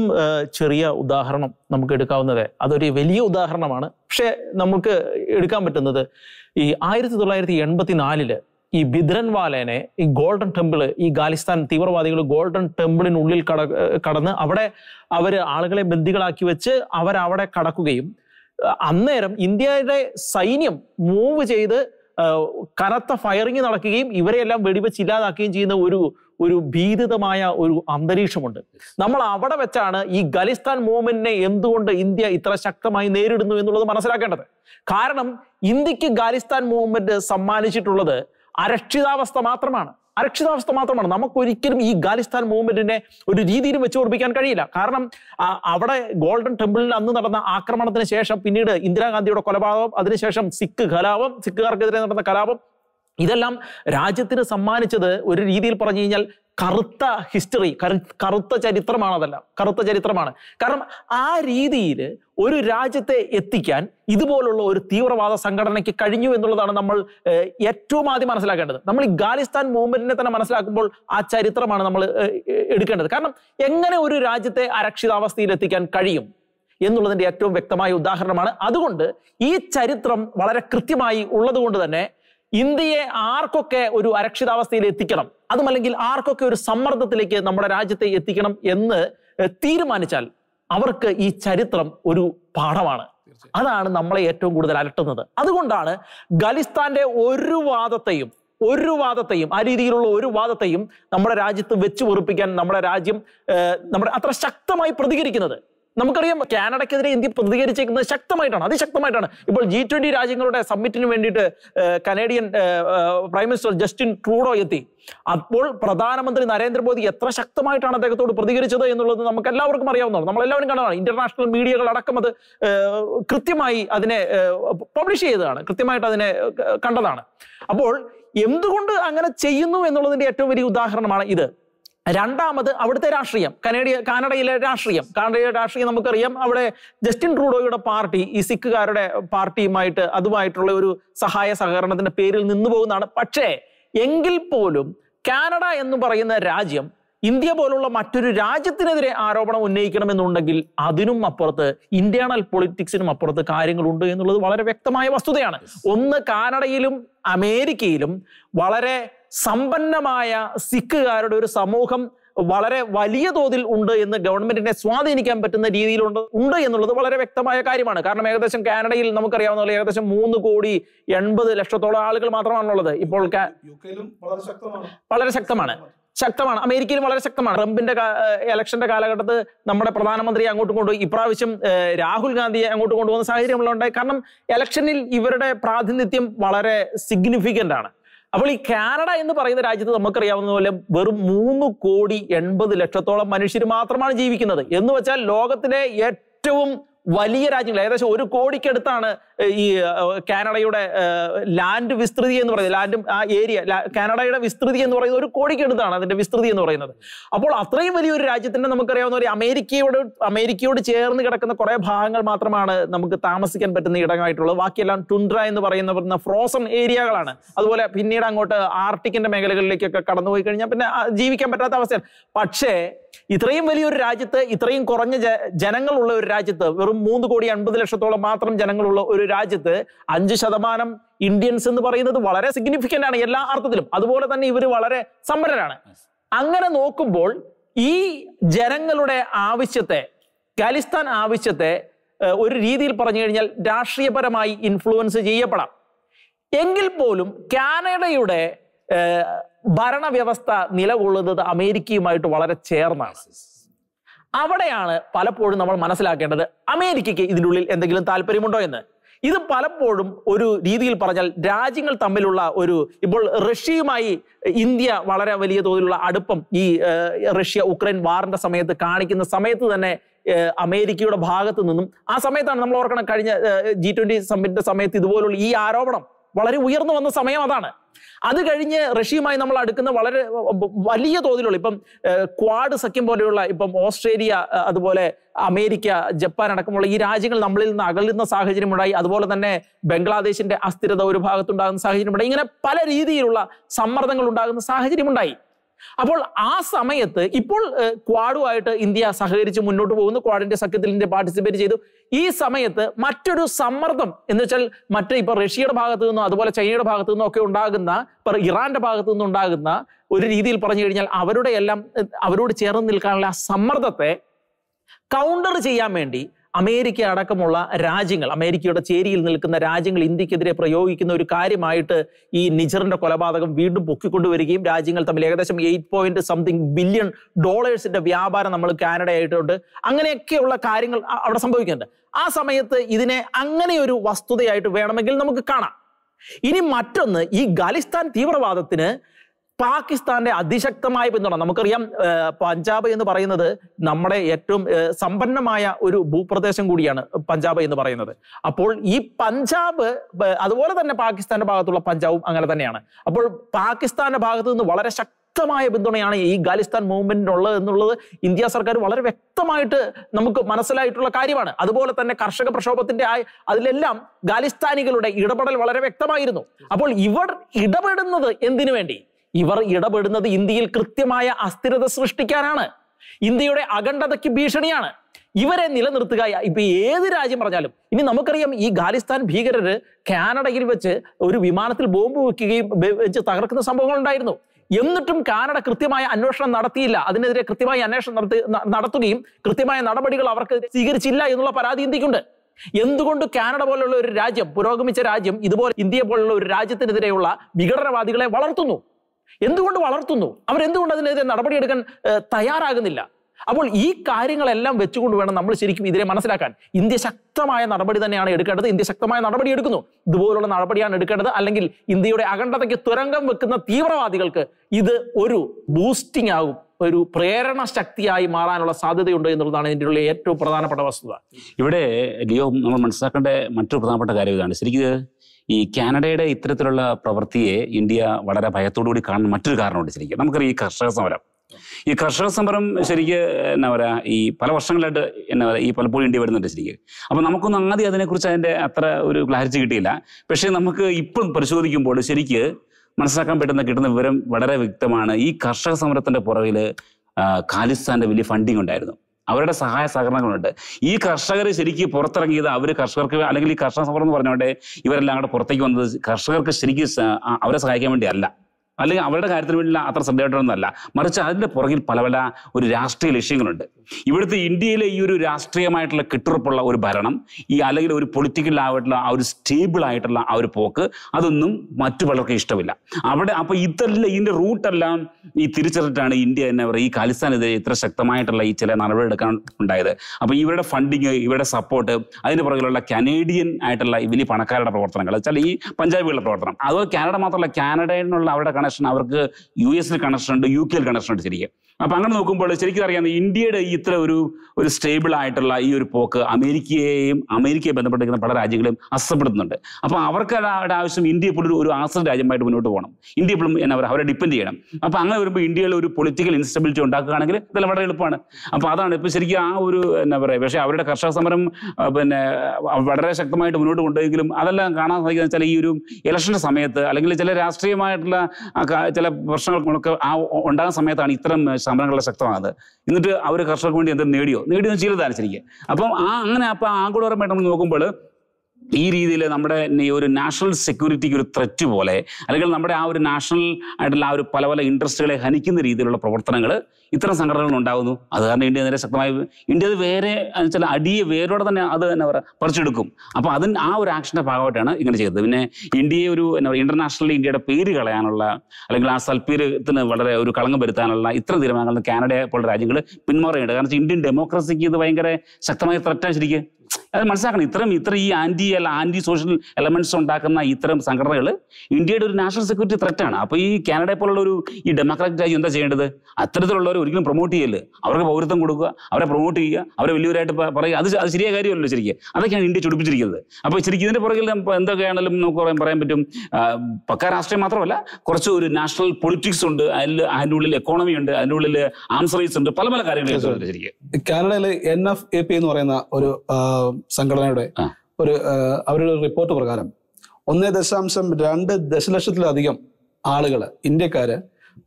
ചെറിയ ഉദാഹരണം നമുക്ക് എടുക്കാവുന്നത്. അതൊരു വലിയ ഉദാഹരണമാണ്. പക്ഷേ നമുക്ക് എടുക്കാൻ പറ്റുന്നത് ഈ ആയിരത്തി തൊള്ളായിരത്തി എൺപത്തി നാലിൽ ഈ ബിദ്രൻവാലേനെ ഈ ഗോൾഡൻ ടെമ്പിൾ ഈ ഖാലിസ്ഥാൻ തീവ്രവാദികൾ ഗോൾഡൻ ടെമ്പിളിനുള്ളിൽ കട കടന്ന് അവിടെ അവർ ആളുകളെ ബന്ദികളാക്കി വെച്ച് അവരവിടെ കടക്കുകയും അന്നേരം ഇന്ത്യയുടെ സൈന്യം മൂവ് ചെയ്ത് കനത്ത ഫയറിങ് നടക്കുകയും ഇവരെയെല്ലാം വെടിവെച്ച് ഇല്ലാതാക്കുകയും ചെയ്യുന്ന ഒരു ഒരു ഭീതിതമായ ഒരു അന്തരീക്ഷമുണ്ട്. നമ്മൾ അവിടെ വെച്ചാണ് ഈ ഖലിസ്ഥാൻ മൂവ്മെന്റിനെ എന്തുകൊണ്ട് ഇന്ത്യ ഇത്ര ശക്തമായി നേരിടുന്നു എന്നുള്ളത് മനസ്സിലാക്കേണ്ടത്. കാരണം ഇന്ത്യയ്ക്ക് ഖാലിസ്ഥാൻ മൂവ്മെന്റ് സമ്മാനിച്ചിട്ടുള്ളത് അരക്ഷിതാവസ്ഥ മാത്രമാണ്. അരക്ഷിതാവസ്ഥ മാത്രമാണ്. നമുക്കൊരിക്കലും ഈ ഖാലിസ്ഥാൻ മൂവ്മെന്റിനെ ഒരു രീതിയിലും വെച്ച് ഓർപ്പിക്കാൻ കഴിയില്ല. കാരണം അവിടെ ഗോൾഡൻ ടെമ്പിളിൽ അന്ന് നടന്ന ആക്രമണത്തിന് ശേഷം പിന്നീട് ഇന്ദിരാഗാന്ധിയുടെ കൊലപാതകം അതിനുശേഷം സിഖ് കലാപം സിഖുകാർക്കെതിരെ നടന്ന കലാപം ഇതെല്ലാം രാജ്യത്തിന് സമ്മാനിച്ചത് ഒരു രീതിയിൽ പറഞ്ഞു കഴിഞ്ഞാൽ കറുത്ത ഹിസ്റ്ററി കറുത്ത ചരിത്രമാണ് അതെല്ലാം. കറുത്ത ചരിത്രമാണ്. കാരണം ആ രീതിയിൽ ഒരു രാജ്യത്തെ എത്തിക്കാൻ ഇതുപോലുള്ള ഒരു തീവ്രവാദ സംഘടനയ്ക്ക് കഴിഞ്ഞു എന്നുള്ളതാണ് നമ്മൾ ഏറ്റവും ആദ്യം മനസ്സിലാക്കേണ്ടത്. നമ്മൾ ഈ ഖാലിസ്ഥാൻ മൂവ്മെന്റിനെ തന്നെ മനസ്സിലാക്കുമ്പോൾ ആ ചരിത്രമാണ് നമ്മൾ എടുക്കേണ്ടത്. കാരണം എങ്ങനെ ഒരു രാജ്യത്തെ അരക്ഷിതാവസ്ഥയിൽ എത്തിക്കാൻ കഴിയും എന്നുള്ളതിന്റെ ഏറ്റവും വ്യക്തമായ ഉദാഹരണമാണ്. അതുകൊണ്ട് ഈ ചരിത്രം വളരെ കൃത്യമായി ഉള്ളതുകൊണ്ട് തന്നെ ഇന്ത്യയെ ആർക്കൊക്കെ ഒരു അരക്ഷിതാവസ്ഥയിൽ എത്തിക്കണം? അതുമല്ലെങ്കിൽ ആർക്കൊക്കെ ഒരു സമ്മർദ്ദത്തിലേക്ക് നമ്മുടെ രാജ്യത്തെ എത്തിക്കണം എന്ന് തീരുമാനിച്ചാൽ അവർക്ക് ഈ ചരിത്രം ഒരു പാഠമാണ്. അതാണ് നമ്മളെ ഏറ്റവും കൂടുതൽ അലട്ടുന്നത്. അതുകൊണ്ടാണ് ഖലിസ്ഥാന്റെ ഒരു വാദത്തെയും ഒരു വാദത്തെയും ആ രീതിയിലുള്ള ഒരു വാദത്തെയും നമ്മുടെ രാജ്യത്ത് വെച്ച് പൊറിപ്പിക്കാൻ നമ്മുടെ രാജ്യം നമ്മുടെ അത്ര ശക്തമായി പ്രതികരിക്കുന്നത്. നമുക്കറിയാം കാനഡയ്ക്കെതിരെ ഇന്ത്യ പ്രതികരിച്ചിരിക്കുന്നത് ശക്തമായിട്ടാണ് അതിശക്തമായിട്ടാണ്. ഇപ്പോൾ ജി ട്വന്റി രാജ്യങ്ങളുടെ സമ്മിറ്റിന് വേണ്ടിയിട്ട് Canadian prime minister Justin Trudeau എത്തി. അപ്പോൾ പ്രധാനമന്ത്രി നരേന്ദ്രമോദി എത്ര ശക്തമായിട്ടാണ് അദ്ദേഹത്തോട് പ്രതികരിച്ചത് എന്നുള്ളത് നമുക്ക് എല്ലാവർക്കും അറിയാവുന്നതാണ്. നമ്മളെല്ലാവരും കണ്ടതാണ് ഇന്റർനാഷണൽ മീഡിയകൾ അടക്കം അത് കൃത്യമായി അതിനെ പബ്ലിഷ് ചെയ്തതാണ്. കൃത്യമായിട്ട് അതിനെ കണ്ടതാണ്. അപ്പോൾ എന്തുകൊണ്ട് അങ്ങനെ ചെയ്യുന്നു എന്നുള്ളതിന്റെ ഏറ്റവും വലിയ ഉദാഹരണമാണ് ഇത്. രണ്ടാമത് അവിടുത്തെ രാഷ്ട്രീയം കനേഡിയ കാനഡയിലെ രാഷ്ട്രീയം. കാനഡയിലെ രാഷ്ട്രീയം നമുക്കറിയാം. അവിടെ ജസ്റ്റിൻ ട്രൂഡോയുടെ പാർട്ടി ഈ സിഖുകാരുടെ പാർട്ടിയുമായിട്ട് അതുമായിട്ടുള്ള ഒരു സഹായ സഹകരണത്തിന്റെ പേരിൽ നിന്നു പോകുന്നതാണ്. പക്ഷേ എങ്കിൽ പോലും കാനഡ എന്ന് പറയുന്ന രാജ്യം ഇന്ത്യ പോലുള്ള മറ്റൊരു രാജ്യത്തിനെതിരെ ആരോപണം ഉന്നയിക്കണമെന്നുണ്ടെങ്കിൽ അതിനും അപ്പുറത്ത് ഇന്റേണൽ പൊളിറ്റിക്സിനും അപ്പുറത്ത് കാര്യങ്ങളുണ്ട് എന്നുള്ളത് വളരെ വ്യക്തമായ വസ്തുതയാണ്. ഒന്ന് കാനഡയിലും അമേരിക്കയിലും വളരെ സമ്പന്നമായ സിഖുകാരുടെ ഒരു സമൂഹം വളരെ വലിയ തോതിൽ ഉണ്ട് എന്ന് ഗവൺമെന്റിനെ സ്വാധീനിക്കാൻ പറ്റുന്ന രീതിയിലുണ്ട് ഉണ്ട് എന്നുള്ളത് വളരെ വ്യക്തമായ കാര്യമാണ്. കാരണം ഏകദേശം കാനഡയിൽ നമുക്കറിയാവുന്ന പോലെ ഏകദേശം മൂന്ന് കോടി എൺപത് ലക്ഷത്തോളം ആളുകൾ മാത്രമാണുള്ളത്. ഇപ്പോൾ വളരെ ശക്തമാണ്. ശക്തമാണ്. അമേരിക്കയിൽ വളരെ ശക്തമാണ്. ട്രംപിന്റെ ഇലക്ഷന്റെ കാലഘട്ടത്ത് നമ്മുടെ പ്രധാനമന്ത്രിയെ അങ്ങോട്ട് കൊണ്ടുപോയി ഇപ്രാവശ്യം രാഹുൽ ഗാന്ധിയെ അങ്ങോട്ട് കൊണ്ടുപോകുന്ന സാഹചര്യങ്ങളുണ്ടായി. കാരണം ഇലക്ഷനിൽ ഇവരുടെ പ്രാതിനിധ്യം വളരെ സിഗ്നിഫിക്കന്റ് ആണ്. അപ്പോൾ ഈ കാനഡ എന്ന് പറയുന്ന രാജ്യത്ത് നമുക്കറിയാവുന്ന പോലെ വെറും മൂന്ന് കോടി എൺപത് ലക്ഷത്തോളം മനുഷ്യർ മാത്രമാണ് ജീവിക്കുന്നത്. എന്ന് വെച്ചാൽ ലോകത്തിലെ ഏറ്റവും വലിയ രാജ്യങ്ങൾ ഏകദേശം ഒരു കോടിക്കടുത്താണ് ഈ കാനഡയുടെ ലാൻഡ് വിസ്തൃതി എന്ന് പറയുന്നത് ലാൻഡും ആ ഏരിയ കാനഡയുടെ വിസ്തൃതി എന്ന് പറയുന്നത് ഒരു കോടിക്കടുത്താണ് അതിന്റെ വിസ്തൃതി എന്ന് പറയുന്നത്. അപ്പോൾ അത്രയും വലിയൊരു രാജ്യത്തിന്റെ നമുക്കറിയാവുന്ന ഒരു അമേരിക്കയോട് അമേരിക്കയോട് ചേർന്ന് കിടക്കുന്ന കുറേ ഭാഗങ്ങൾ മാത്രമാണ് നമുക്ക് താമസിക്കാൻ പറ്റുന്ന ഇടങ്ങളായിട്ടുള്ളത് ബാക്കിയെല്ലാം ടുണ്ട്ര എന്ന് പറയുന്ന പറയുന്ന ഫ്രോസൺ ഏരിയകളാണ്. അതുപോലെ പിന്നീട് അങ്ങോട്ട് ആർട്ടിക്കിന്റെ മേഖലകളിലേക്കൊക്കെ കടന്നുപോയി കഴിഞ്ഞാൽ പിന്നെ ജീവിക്കാൻ പറ്റാത്ത അവസ്ഥയാണ്. പക്ഷേ ഇത്രയും വലിയൊരു രാജ്യത്ത് ഇത്രയും കുറഞ്ഞ ജനങ്ങളുള്ള ഒരു രാജ്യത്ത് വെറും മൂന്ന് കോടി അൻപത് ലക്ഷത്തോളം മാത്രം ജനങ്ങളുള്ള ഒരു രാജ്യത്ത് അഞ്ച് ശതമാനം ഇന്ത്യൻസ് എന്ന് പറയുന്നത് വളരെ സിഗ്നിഫിക്കന്റ് ആണ് എല്ലാ അർത്ഥത്തിലും. അതുപോലെ തന്നെ ഇവർ വളരെ സമ്പന്നരാണ്. അങ്ങനെ നോക്കുമ്പോൾ ഈ ജനങ്ങളുടെ ആവശ്യത്തെ ഖാലിസ്ഥാൻ ആവശ്യത്തെ ഒരു രീതിയിൽ പറഞ്ഞു കഴിഞ്ഞാൽ രാഷ്ട്രീയപരമായി ഇൻഫ്ലുവൻസ് ചെയ്യപ്പെടാം. എങ്കിൽ പോലും കാനഡയുടെ ഭരണവ്യവസ്ഥ നിലകൊള്ളുന്നത് അമേരിക്കയുമായിട്ട് വളരെ ചേർന്നാണ്. അവിടെയാണ് പലപ്പോഴും നമ്മൾ മനസ്സിലാക്കേണ്ടത് അമേരിക്കയ്ക്ക് ഇതിനുള്ളിൽ എന്തെങ്കിലും താല്പര്യമുണ്ടോ എന്ന്. ഇത് പലപ്പോഴും ഒരു രീതിയിൽ പറഞ്ഞാൽ രാജ്യങ്ങൾ തമ്മിലുള്ള ഒരു ഇപ്പോൾ റഷ്യയുമായി ഇന്ത്യ വളരെ വലിയ തോതിലുള്ള അടുപ്പം ഈ റഷ്യ ഉക്രൈൻ വാറിന്റെ സമയത്ത് കാണിക്കുന്ന സമയത്ത് തന്നെ അമേരിക്കയുടെ ഭാഗത്തു നിന്നും ആ സമയത്താണ് നമ്മൾ ഓർക്കണം കഴിഞ്ഞ ജി ട്വന്റി സമ്മിറ്റിന്റെ സമയത്ത് ഇതുപോലുള്ള ഈ ആരോപണം വളരെ ഉയർന്നു വന്ന സമയം അതാണ്. അത് കഴിഞ്ഞ് റഷ്യയുമായി നമ്മൾ അടുക്കുന്ന വളരെ വലിയ തോതിലുള്ള ഇപ്പം ക്വാഡ് സഖ്യം പോലെയുള്ള ഇപ്പം ഓസ്ട്രേലിയ അതുപോലെ അമേരിക്ക ജപ്പാൻ അടക്കമുള്ള ഈ രാജ്യങ്ങൾ നമ്മളിൽ നിന്ന് അകലുന്ന സാഹചര്യമുണ്ടായി. അതുപോലെ തന്നെ ബംഗ്ലാദേശിന്റെ അസ്ഥിരത ഒരു ഭാഗത്തുണ്ടാകുന്ന സാഹചര്യമുണ്ടായി. ഇങ്ങനെ പല രീതിയിലുള്ള സമ്മർദ്ദങ്ങൾ ഉണ്ടാകുന്ന സാഹചര്യമുണ്ടായി. അപ്പോൾ ആ സമയത്ത് ഇപ്പോൾ ക്വാഡുമായിട്ട് ഇന്ത്യ സഹകരിച്ച് മുന്നോട്ട് പോകുന്നു. ക്വാഡിന്റെ സഖ്യത്തിൽ ഇന്ത്യ പാർട്ടിസിപ്പേറ്റ് ചെയ്തു. ഈ സമയത്ത് മറ്റൊരു സമ്മർദ്ദം എന്ന് വെച്ചാൽ മറ്റേ ഇപ്പൊ റഷ്യയുടെ ഭാഗത്തു നിന്നോ അതുപോലെ ചൈനയുടെ ഭാഗത്തു നിന്നോ ഒക്കെ ഉണ്ടാകുന്ന ഇറാന്റെ ഭാഗത്തു നിന്നും ഉണ്ടാകുന്ന ഒരു രീതിയിൽ പറഞ്ഞു കഴിഞ്ഞാൽ അവരുടെ എല്ലാം അവരോട് ചേർന്ന് നിൽക്കാനുള്ള ആ സമ്മർദ്ദത്തെ കൗണ്ടർ ചെയ്യാൻ വേണ്ടി അമേരിക്ക അടക്കമുള്ള രാജ്യങ്ങൾ അമേരിക്കയുടെ ചേരിയിൽ നിൽക്കുന്ന രാജ്യങ്ങൾ ഇന്ത്യക്കെതിരെ പ്രയോഗിക്കുന്ന ഒരു കാര്യമായിട്ട് ഈ നിജറിന്റെ കൊലപാതകം വീണ്ടും പൊക്കിക്കൊണ്ടുവരികയും രാജ്യങ്ങൾ തമ്മിൽ ഏകദേശം എയ്റ്റ് പോയിന്റ് സംതിങ് ബില്യൺ ഡോളേഴ്സിന്റെ വ്യാപാരം നമ്മൾ കാനഡയായിട്ടുണ്ട്. അങ്ങനെയൊക്കെയുള്ള കാര്യങ്ങൾ അവിടെ സംഭവിക്കുന്നുണ്ട്. ആ സമയത്ത് ഇതിനെ അങ്ങനെ ഒരു വസ്തുതയായിട്ട് വേണമെങ്കിൽ നമുക്ക് കാണാം. ഇനി മറ്റൊന്ന് ഈ ഖാലിസ്ഥാൻ തീവ്രവാദത്തിന് പാകിസ്ഥാന്റെ അതിശക്തമായ പിന്തുണ. നമുക്കറിയാം പഞ്ചാബ് എന്ന് പറയുന്നത് നമ്മുടെ ഏറ്റവും സമ്പന്നമായ ഒരു ഭൂപ്രദേശം കൂടിയാണ് പഞ്ചാബ് എന്ന് പറയുന്നത്. അപ്പോൾ ഈ പഞ്ചാബ് അതുപോലെ തന്നെ പാകിസ്ഥാന്റെ ഭാഗത്തുള്ള പഞ്ചാബും അങ്ങനെ തന്നെയാണ്. അപ്പോൾ പാകിസ്ഥാന്റെ ഭാഗത്ത് നിന്ന് വളരെ ശക്തമായ പിന്തുണയാണ് ഈ ഖാലിസ്ഥാൻ മൂവ്മെന്റിനുള്ളത് എന്നുള്ളത് ഇന്ത്യ സർക്കാർ വളരെ വ്യക്തമായിട്ട് നമുക്ക് മനസ്സിലായിട്ടുള്ള കാര്യമാണ്. അതുപോലെ തന്നെ കർഷക പ്രക്ഷോഭത്തിന്റെ ആ അതിലെല്ലാം ഖാലിസ്ഥാനികളുടെ ഇടപെടൽ വളരെ വ്യക്തമായിരുന്നു. അപ്പോൾ ഇവർ ഇടപെടുന്നത് എന്തിനു വേണ്ടി? ഇവർ ഇടപെടുന്നത് ഇന്ത്യയിൽ കൃത്യമായ അസ്ഥിരത സൃഷ്ടിക്കാനാണ്. ഇന്ത്യയുടെ അഖണ്ഡതയ്ക്ക് ഭീഷണിയാണ്. ഇവരെ നിലനിർത്തുക. ഇപ്പൊ ഏത് രാജ്യം പറഞ്ഞാലും ഇനി നമുക്കറിയാം ഈ ഖാലിസ്ഥാൻ ഭീകരര് കാനഡയിൽ വെച്ച് ഒരു വിമാനത്തിൽ ബോംബ് വെക്കുകയും വെച്ച് തകർക്കുന്ന സംഭവങ്ങൾ ഉണ്ടായിരുന്നു. എന്നിട്ടും കാനഡ കൃത്യമായ അന്വേഷണം നടത്തിയില്ല. അതിനെതിരെ കൃത്യമായ അന്വേഷണം നടത്തി നടത്തുകയും കൃത്യമായ നടപടികൾ അവർക്ക് സ്വീകരിച്ചില്ല എന്നുള്ള പരാതി ഇന്ത്യക്കുണ്ട്. എന്തുകൊണ്ട് കാനഡ പോലുള്ള ഒരു രാജ്യം പുരോഗമിച്ച രാജ്യം ഇതുപോലെ ഇന്ത്യ പോലുള്ള ഒരു രാജ്യത്തിനെതിരെയുള്ള വിഘടനവാദികളെ വളർത്തുന്നു? എന്തുകൊണ്ട് വളർത്തുന്നു? അവരെന്തുകൊണ്ട് അതിനെതിരെ നടപടിയെടുക്കാൻ തയ്യാറാകുന്നില്ല? അപ്പോൾ ഈ കാര്യങ്ങളെല്ലാം വെച്ചുകൊണ്ട് വേണം നമ്മൾ ശരിക്കും ഇതിനെ മനസ്സിലാക്കാൻ. ഇന്ത്യ ശക്തമായ നടപടി തന്നെയാണ് എടുക്കേണ്ടത്. ഇന്ത്യ ശക്തമായ നടപടി എടുക്കുന്നു. ഇതുപോലുള്ള നടപടിയാണ് എടുക്കേണ്ടത്. അല്ലെങ്കിൽ ഇന്ത്യയുടെ അഖണ്ഡതയ്ക്ക് തുരങ്കം വെക്കുന്ന തീവ്രവാദികൾക്ക് ഇത് ഒരു ബൂസ്റ്റിംഗ് ആകും. ഒരു പ്രേരണ ശക്തിയായി മാറാനുള്ള സാധ്യതയുണ്ട് എന്നുള്ളതാണ് ഇതിന്റെ ഉള്ള ഏറ്റവും പ്രധാനപ്പെട്ട വസ്തുത. ഇവിടെ ലിയോ നമ്മൾ മനസ്സിലാക്കേണ്ട മറ്റൊരു പ്രധാനപ്പെട്ട കാര്യം ഇതാണ്. ശരിക്കും ഈ കാനഡയുടെ ഇത്തരത്തിലുള്ള പ്രവൃത്തിയെ ഇന്ത്യ വളരെ ഭയത്തോടുകൂടി കാണുന്ന മറ്റൊരു കാരണമുണ്ട് ശരിക്കും. നമുക്കറിയാം ഈ കർഷക സമരം. ഈ കർഷക സമരം ശരിക്ക് എന്നാ പറയാ ഈ പല വർഷങ്ങളായിട്ട് എന്നാ പറയാ ഈ പലപ്പോഴും ഇന്ത്യ വരുന്നുണ്ട് ശരിക്കും. അപ്പൊ നമുക്കൊന്നും ആദ്യം അതിനെക്കുറിച്ച് അതിന്റെ അത്ര ഒരു ക്ലാരിറ്റി കിട്ടിയില്ല. പക്ഷേ നമുക്ക് ഇപ്പം പരിശോധിക്കുമ്പോൾ ശരിക്ക് മനസ്സിലാക്കാൻ പറ്റുന്ന കിട്ടുന്ന വിവരം വളരെ വ്യക്തമാണ്. ഈ കർഷക സമരത്തിന്റെ പുറകിൽ ഖാലിസ്ഥാന്റെ വലിയ ഫണ്ടിങ് ഉണ്ടായിരുന്നു. അവരുടെ സഹായ സഹകരണങ്ങളുണ്ട്. ഈ കർഷകർ ശരിക്കും പുറത്തിറങ്ങിയത് അവർ കർഷകർക്ക് അല്ലെങ്കിൽ ഈ കർഷക സമരം എന്ന് പറഞ്ഞുകൊണ്ട് ഇവരെല്ലാം അങ്ങോട്ട് പുറത്തേക്ക് വന്നത് കർഷകർക്ക് ശരിക്കും അവരെ സഹായിക്കാൻ വേണ്ടി അല്ല അല്ലെങ്കിൽ അവരുടെ കാര്യത്തിന് വേണ്ടി അത്ര ശ്രദ്ധയായിട്ടൊന്നുമല്ല മറിച്ച് അതിന്റെ പുറകിൽ പല പല ഒരു രാഷ്ട്രീയ ലക്ഷ്യങ്ങളുണ്ട്. ഇവിടുത്തെ ഇന്ത്യയിലെ ഈ ഒരു രാഷ്ട്രീയമായിട്ടുള്ള കെട്ടുറപ്പുള്ള ഒരു ഭരണം ഈ അല്ലെങ്കിൽ ഒരു പൊളിറ്റിക്കലായിട്ടുള്ള ആ ഒരു സ്റ്റേബിൾ ആയിട്ടുള്ള ആ ഒരു പോക്ക് അതൊന്നും മറ്റു പലർക്കും ഇഷ്ടമില്ല. അവിടെ അപ്പൊ ഇതെല്ലാം ഇതിന്റെ റൂട്ടെല്ലാം ഈ തിരിച്ചറിഞ്ഞിട്ടാണ് ഇന്ത്യ എന്നെ പറയുക. ഈ ഖാലിസ്ഥാനെതിരെ ഇത്ര ശക്തമായിട്ടുള്ള ഈ ചില നടപടി എടുക്കാൻ ഉണ്ടായത്. അപ്പോൾ ഇവരുടെ ഫണ്ടിങ് ഇവരുടെ സപ്പോർട്ട് അതിന്റെ പുറകിലുള്ള കനേഡിയൻ ആയിട്ടുള്ള വലിയ പണക്കാരുടെ പ്രവർത്തനങ്ങൾ വെച്ചാൽ ഈ പഞ്ചാബികളുടെ പ്രവർത്തനം. അതോ കാനഡ മാത്രമല്ല കാനഡയിൽ നിന്നുള്ള അവരുടെ കണക്ഷൻ അവർക്ക് യു എസിൽ കണക്ഷൻ ഉണ്ട് യു കെയിൽ കണക്ഷൻ ഉണ്ട് ശരിക്കും അപ്പൊ അങ്ങനെ നോക്കുമ്പോൾ ശരിക്കും അറിയാം ഇന്ത്യയുടെ ഈ ഇത്ര ഒരു ഒരു സ്റ്റേബിൾ ആയിട്ടുള്ള ഈ ഒരു പോക്ക് അമേരിക്കയെയും അമേരിക്കയെ ബന്ധപ്പെട്ടിരിക്കുന്ന പല രാജ്യങ്ങളെയും അസ്വപ്പെടുത്തുന്നുണ്ട് അപ്പോൾ അവർക്ക് ആവശ്യം ഇന്ത്യ എപ്പോഴും ഒരു ആശ്രയ രാജ്യമായിട്ട് മുന്നോട്ട് പോകണം. ഇന്ത്യ എപ്പോഴും എന്നാ പറയുക അവരെ ഡിപ്പെൻഡ് ചെയ്യണം. അപ്പോൾ അങ്ങനെ വരുമ്പോൾ ഇന്ത്യയിൽ ഒരു പൊളിറ്റിക്കൽ ഇൻസ്റ്റബിലിറ്റി ഉണ്ടാക്കുകയാണെങ്കിൽ ഇതെല്ലാം വളരെ എളുപ്പമാണ്. അപ്പോൾ അതാണ് ഇപ്പൊ ശരിക്കും ആ ഒരു എന്നാ പറയുക പക്ഷേ അവരുടെ കർഷക സമരം പിന്നെ വളരെ ശക്തമായിട്ട് മുന്നോട്ട് കൊണ്ടുപോയെങ്കിലും അതെല്ലാം കാണാൻ സാധിക്കുന്ന വെച്ചാൽ ഈ ഒരു ഇലക്ഷന്റെ സമയത്ത് അല്ലെങ്കിൽ ചില രാഷ്ട്രീയമായിട്ടുള്ള ചില പ്രശ്നങ്ങൾക്കൊക്കെ ആ ഉണ്ടാകുന്ന സമയത്താണ് ഇത്തരം സമരങ്ങളെ ശക്തമാണത്. എന്നിട്ട് അവർ കർഷകർക്ക് വേണ്ടി എന്തെങ്കിലും നേടിയോ? നേടിയെന്ന് ചെയ്തതാണ് ശരിക്കും അപ്പം ആ അങ്ങനെ അപ്പം ആഗോളപരമായിട്ട് നമ്മൾ നോക്കുമ്പോൾ ഈ രീതിയിൽ നമ്മുടെ ഈ ഒരു നാഷണൽ സെക്യൂരിറ്റിക്ക് ഒരു ത്രെറ്റ് പോലെ അല്ലെങ്കിൽ നമ്മുടെ ആ ഒരു നാഷണൽ ആയിട്ടുള്ള ആ ഒരു പല പല ഇൻട്രസ്റ്റുകളെ ഹനിക്കുന്ന രീതിയിലുള്ള പ്രവർത്തനങ്ങൾ ഇത്തരം സംഘടനകൾ ഉണ്ടാകുന്നു അത് കാരണം ഇന്ത്യ നേരെ ശക്തമായി ഇന്ത്യ അത് വേറെ ചില അടിയെ വേരോടെ തന്നെ അത് എന്നാ പറയുക പറിച്ചെടുക്കും. അപ്പോൾ അതിന് ആ ഒരു ആക്ഷന്റെ ഭാഗമായിട്ടാണ് ഇങ്ങനെ ചെയ്തത്. പിന്നെ ഇന്ത്യയെ ഒരു എന്നാ പറയുക ഇന്റർനാഷണലി ഇന്ത്യയുടെ പേര് കളയാനുള്ള അല്ലെങ്കിൽ ആ സൽപീരത്തിന് വളരെ ഒരു കളങ്കം വരുത്താനുള്ള ഇത്തരം തീരുമാനങ്ങൾ കാനഡയെ പോലുള്ള രാജ്യങ്ങൾ പിന്മാറുകയുണ്ട് കാരണം ഇന്ത്യൻ ഡെമോക്രസിക്ക് ഇത് ഭയങ്കര ശക്തമായ ത്രെറ്റാണ് ശരിക്കും. അത് മനസ്സിലാക്കണം. ഇത്തരം ഇത്ര ഈ ആന്റി അല്ല ആന്റി സോഷ്യൽ എലമെന്റ്സ് ഉണ്ടാക്കുന്ന ഇത്തരം സംഘടനകൾ ഇന്ത്യയുടെ ഒരു നാഷണൽ സെക്യൂരിറ്റി ത്രെറ്റ് ആണ്. അപ്പൊ ഈ കാനഡയെ പോലുള്ള ഒരു ഈ ഡെമോക്രാറ്റിക് രാജ്യം എന്താ ചെയ്യേണ്ടത്? അത്തരത്തിലുള്ളവർ ഒരിക്കലും പ്രൊമോട്ട് ചെയ്യൽ. അവർക്ക് പൗരത്വം കൊടുക്കുക അവരെ പ്രൊമോട്ട് ചെയ്യുക അവരെ വലിയവരായിട്ട് പറയുക. അത് അത് ശരിയായ കാര്യമല്ലോ ശരിക്കും. അതൊക്കെയാണ് ഇന്ത്യ ചുടിപ്പിച്ചിരിക്കുന്നത്. അപ്പൊ ശരിക്കും ഇതിന്റെ പുറകിൽ എന്തൊക്കെയാണെങ്കിലും നമുക്ക് പറയാൻ പറയാൻ പറ്റും. പക്ക രാഷ്ട്രീയം മാത്രമല്ല കുറച്ച് ഒരു നാഷണൽ പൊളിറ്റിക്സ് ഉണ്ട്. അതിൽ അതിന്റെ ഉള്ളിൽ എക്കോണമി ഉണ്ട്. അതിന്റെ ഉള്ളിൽ ആംസ് റൈറ്റ്സ് ഉണ്ട്. പല പല കാര്യങ്ങളും ശരിക്കും. കാനഡയിലെ എൻ എഫ് എ പി എന്ന് പറയുന്ന ഒരു സംഘടനയുടെ ഒരു അവരുടെ റിപ്പോർട്ട് പ്രകാരം ഒന്നേ ദശാംശം രണ്ട് ദശലക്ഷത്തിലധികം ആളുകൾ ഇന്ത്യക്കാര്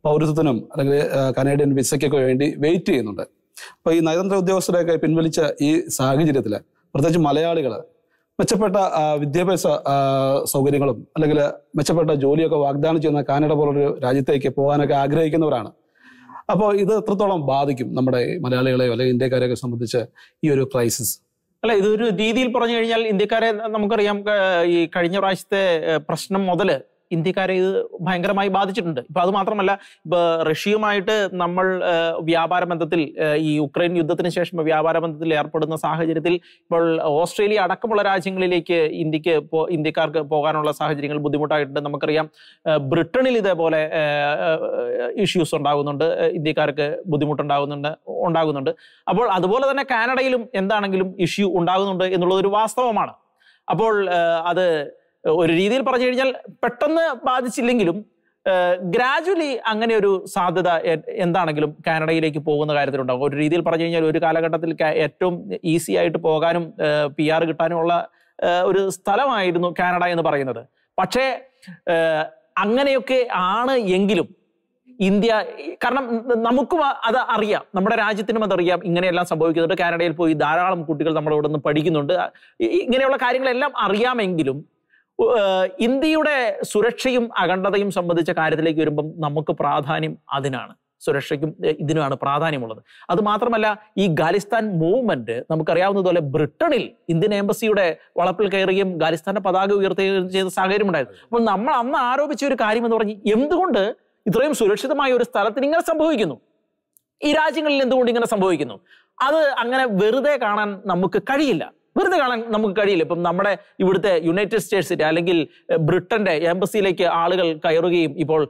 പൗരത്വത്തിനും അല്ലെങ്കിൽ കനേഡിയൻ വിസയ്ക്കൊക്കെ വേണ്ടി വെയിറ്റ് ചെയ്യുന്നുണ്ട്. അപ്പൊ ഈ നയതന്ത്ര ഉദ്യോഗസ്ഥരെയൊക്കെ പിൻവലിച്ച ഈ സാഹചര്യത്തിൽ പ്രത്യേകിച്ച് മലയാളികൾ മെച്ചപ്പെട്ട വിദ്യാഭ്യാസ സൗകര്യങ്ങളും അല്ലെങ്കിൽ മെച്ചപ്പെട്ട ജോലിയൊക്കെ വാഗ്ദാനം ചെയ്യുന്ന കാനഡ പോലൊരു രാജ്യത്തേക്ക് പോകാനൊക്കെ ആഗ്രഹിക്കുന്നവരാണ്. അപ്പോൾ ഇത് എത്രത്തോളം ബാധിക്കും നമ്മുടെ മലയാളികളെ അല്ലെങ്കിൽ ഇന്ത്യക്കാരെയൊക്കെ സംബന്ധിച്ച് ഈ ഒരു ക്രൈസിസ് അല്ല ഇതൊരു രീതിയിൽ പറഞ്ഞു കഴിഞ്ഞാൽ ഇന്ത്യക്കാരെ നമുക്കറിയാം ഈ കഴിഞ്ഞ പ്രാവശ്യത്തെ പ്രശ്നം മുതൽ ഇന്ത്യക്കാരെ ഇത് ഭയങ്കരമായി ബാധിച്ചിട്ടുണ്ട്. ഇപ്പൊ അത് മാത്രമല്ല ഇപ്പൊ റഷ്യയുമായിട്ട് നമ്മൾ വ്യാപാര ബന്ധത്തിൽ ഈ ഉക്രൈൻ യുദ്ധത്തിന് ശേഷം വ്യാപാര ബന്ധത്തിൽ ഏർപ്പെടുന്ന സാഹചര്യത്തിൽ ഇപ്പോൾ ഓസ്ട്രേലിയ അടക്കമുള്ള രാജ്യങ്ങളിലേക്ക് ഇന്ത്യയ്ക്ക് ഇന്ത്യക്കാർക്ക് പോകാനുള്ള സാഹചര്യങ്ങൾ ബുദ്ധിമുട്ടായിട്ടുണ്ട്. നമുക്കറിയാം ബ്രിട്ടണിൽ ഇതേപോലെ ഇഷ്യൂസ് ഉണ്ടാകുന്നുണ്ട്. ഇന്ത്യക്കാർക്ക് ബുദ്ധിമുട്ടുണ്ടാകുന്നുണ്ട് ഉണ്ടാകുന്നുണ്ട്. അപ്പോൾ അതുപോലെ തന്നെ കാനഡയിലും എന്താണെങ്കിലും ഇഷ്യൂ ഉണ്ടാകുന്നുണ്ട് എന്നുള്ളത് ഒരു വാസ്തവമാണ്. അപ്പോൾ അത് ഒരു രീതിയിൽ പറഞ്ഞു കഴിഞ്ഞാൽ പെട്ടെന്ന് ബാധിച്ചില്ലെങ്കിലും ഗ്രാജുവലി അങ്ങനെ ഒരു സാധ്യത എന്താണെങ്കിലും കാനഡയിലേക്ക് പോകുന്ന കാര്യത്തിലുണ്ടാകും. ഒരു രീതിയിൽ പറഞ്ഞു കഴിഞ്ഞാൽ ഒരു കാലഘട്ടത്തിൽ ഏറ്റവും ഈസി ആയിട്ട് പോകാനും പി ആർ കിട്ടാനുമുള്ള ഒരു സ്ഥലമായിരുന്നു കാനഡ എന്ന് പറയുന്നത്. പക്ഷേ അങ്ങനെയൊക്കെ ആണ് എങ്കിലും ഇന്ത്യ കാരണം നമുക്കും അത് അറിയാം. നമ്മുടെ രാജ്യത്തിനും അതറിയാം ഇങ്ങനെയെല്ലാം സംഭവിക്കുന്നുണ്ട്. കാനഡയിൽ പോയി ധാരാളം കുട്ടികൾ നമ്മുടെ ഇവിടെ നിന്ന് പഠിക്കുന്നുണ്ട് ഇങ്ങനെയുള്ള കാര്യങ്ങളെല്ലാം അറിയാമെങ്കിലും ഇന്ത്യയുടെ സുരക്ഷയും അഖണ്ഡതയും സംബന്ധിച്ച കാര്യത്തിലേക്ക് വരുമ്പം നമുക്ക് പ്രാധാന്യം അതിനാണ്. സുരക്ഷയ്ക്കും ഇതിനുമാണ് പ്രാധാന്യമുള്ളത്. അത് മാത്രമല്ല ഈ ഖാലിസ്ഥാൻ മൂവ്മെന്റ് നമുക്കറിയാവുന്നതുപോലെ ബ്രിട്ടനിൽ ഇന്ത്യൻ എംബസിയുടെ വളപ്പിൽ കയറുകയും ഖാലിസ്ഥാന്റെ പതാക ഉയർത്തുകയും ചെയ്ത സാഹചര്യം ഉണ്ടായിരുന്നു. അപ്പോൾ നമ്മൾ അന്ന് ആരോപിച്ച ഒരു കാര്യം എന്ന് പറഞ്ഞ് എന്തുകൊണ്ട് ഇത്രയും സുരക്ഷിതമായ ഒരു സ്ഥലത്തിന് ഇങ്ങനെ സംഭവിക്കുന്നു? ഈ രാജ്യങ്ങളിൽ എന്തുകൊണ്ട് ഇങ്ങനെ സംഭവിക്കുന്നു? അത് അങ്ങനെ വെറുതെ കാണാൻ നമുക്ക് കഴിയില്ല. വെറുതെ കാണാൻ നമുക്ക് കഴിയില്ല. ഇപ്പം നമ്മുടെ ഇവിടുത്തെ യുണൈറ്റഡ് സ്റ്റേറ്റ്സിന്റെ അല്ലെങ്കിൽ ബ്രിട്ടന്റെ എംബസിയിലേക്ക് ആളുകൾ കയറുകയും ഇപ്പോൾ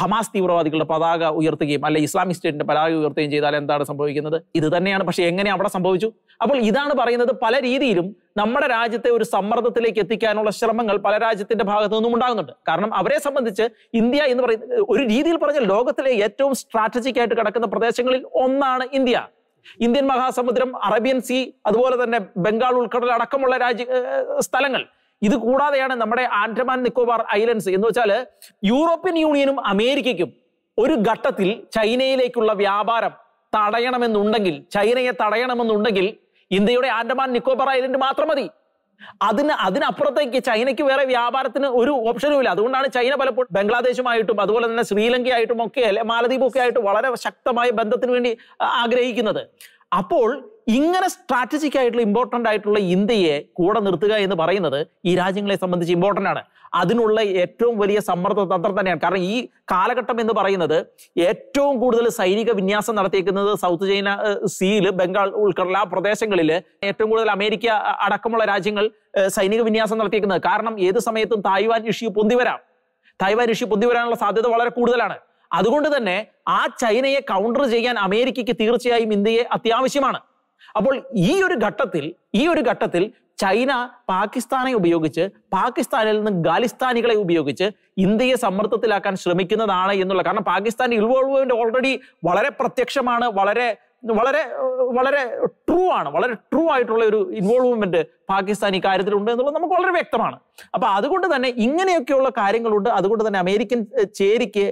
ഹമാസ് തീവ്രവാദികളുടെ പതാക ഉയർത്തുകയും അല്ലെ ഇസ്ലാമിക് സ്റ്റേറ്റിന്റെ പതാക ഉയർത്തുകയും ചെയ്താൽ എന്താണ് സംഭവിക്കുന്നത്? ഇത് തന്നെയാണ്. പക്ഷെ എങ്ങനെ അവിടെ സംഭവിച്ചു? അപ്പോൾ ഇതാണ് പറയുന്നത് പല രീതിയിലും നമ്മുടെ രാജ്യത്തെ ഒരു സമ്മർദ്ദത്തിലേക്ക് എത്തിക്കാനുള്ള ശ്രമങ്ങൾ പല രാജ്യത്തിന്റെ ഭാഗത്തു നിന്നും ഉണ്ടാകുന്നുണ്ട്. കാരണം അവരെ സംബന്ധിച്ച് ഇന്ത്യ എന്ന് പറയുന്നത് ഒരു രീതിയിൽ പറഞ്ഞാൽ ലോകത്തിലെ ഏറ്റവും സ്ട്രാറ്റജിക് ആയിട്ട് കിടക്കുന്ന പ്രദേശങ്ങളിൽ ഒന്നാണ് ഇന്ത്യ. ഇന്ത്യൻ മഹാസമുദ്രം അറബിയൻ സീ അതുപോലെ തന്നെ ബംഗാൾ ഉൾക്കടൽ അടക്കമുള്ള രാജ്യ സ്ഥലങ്ങൾ. ഇത് കൂടാതെയാണ് നമ്മുടെ ആൻഡമാൻ നിക്കോബാർ ഐലൻഡ്സ് എന്ന് വെച്ചാൽ യൂറോപ്യൻ യൂണിയനും അമേരിക്കയ്ക്കും ഒരു ഘട്ടത്തിൽ ചൈനയിലേക്കുള്ള വ്യാപാരം തടയണമെന്നുണ്ടെങ്കിൽ ചൈനയെ തടയണമെന്നുണ്ടെങ്കിൽ ഇന്ത്യയുടെ ആൻഡമാൻ നിക്കോബാർ ഐലൻഡ് മാത്രം മതി. അതിന് അതിനപ്പുറത്തേക്ക് ചൈനയ്ക്ക് വേറെ വ്യാപാരത്തിന് ഒരു ഓപ്ഷനും ഇല്ല. അതുകൊണ്ടാണ് ചൈന പലപ്പോഴും ബംഗ്ലാദേശുമായിട്ടും അതുപോലെ തന്നെ ശ്രീലങ്കയായിട്ടും ഒക്കെ അല്ലെ മാലദ്വീപ് ഒക്കെ ആയിട്ട് വളരെ ശക്തമായ ബന്ധത്തിന് വേണ്ടി ആഗ്രഹിക്കുന്നത്. അപ്പോൾ ഇങ്ങനെ സ്ട്രാറ്റജിക് ആയിട്ടുള്ള ഇമ്പോർട്ടന്റ് ആയിട്ടുള്ള ഇന്ത്യയെ കൂടെ നിർത്തുക എന്ന് പറയുന്നത് ഈ രാജ്യങ്ങളെ സംബന്ധിച്ച് ഇമ്പോർട്ടന്റ് ആണ്. അതിനുള്ള ഏറ്റവും വലിയ സമ്മർദ്ദ തന്ത്രം തന്നെയാണ്. കാരണം ഈ കാലഘട്ടം എന്ന് പറയുന്നത് ഏറ്റവും കൂടുതൽ സൈനിക വിന്യാസം നടത്തിയിരിക്കുന്നത് സൗത്ത് ചൈന സീയിൽ ബംഗാൾ ഉൾക്കടല ആ പ്രദേശങ്ങളിൽ ഏറ്റവും കൂടുതൽ അമേരിക്ക അടക്കമുള്ള രാജ്യങ്ങൾ സൈനിക വിന്യാസം നടത്തിയിരിക്കുന്നത് കാരണം ഏത് സമയത്തും തായ്വാൻ ഇഷ്യൂ പൊന്തിവരാം തായ്വാൻ ഇഷ്യൂ പൊന്തിവരാനുള്ള സാധ്യത വളരെ കൂടുതലാണ്. അതുകൊണ്ട് തന്നെ ആ ചൈനയെ കൗണ്ടർ ചെയ്യാൻ അമേരിക്കയ്ക്ക് തീർച്ചയായും ഇന്ത്യയെ അത്യാവശ്യമാണ്. അപ്പോൾ ഈ ഒരു ഘട്ടത്തിൽ ഈ ഒരു ഘട്ടത്തിൽ ചൈന പാകിസ്ഥാനെ ഉപയോഗിച്ച് പാകിസ്ഥാനിൽ നിന്ന് ഖാലിസ്ഥാനികളെ ഉപയോഗിച്ച് ഇന്ത്യയെ സമ്മർദ്ദത്തിലാക്കാൻ ശ്രമിക്കുന്നതാണ് എന്നുള്ള. കാരണം പാകിസ്ഥാൻ ഇൻവോൾവ്മെന്റ് ഓൾറെഡി വളരെ പ്രത്യക്ഷമാണ് വളരെ വളരെ വളരെ ട്രൂ ആണ് വളരെ ട്രൂ ആയിട്ടുള്ള ഒരു ഇൻവോൾവ്മെന്റ് പാകിസ്ഥാൻ ഈ കാര്യത്തിലുണ്ട് എന്നുള്ളത് നമുക്ക് വളരെ വ്യക്തമാണ്. അപ്പൊ അതുകൊണ്ട് തന്നെ ഇങ്ങനെയൊക്കെയുള്ള കാര്യങ്ങളുണ്ട്. അതുകൊണ്ട് തന്നെ അമേരിക്കൻ ചേരിക്ക്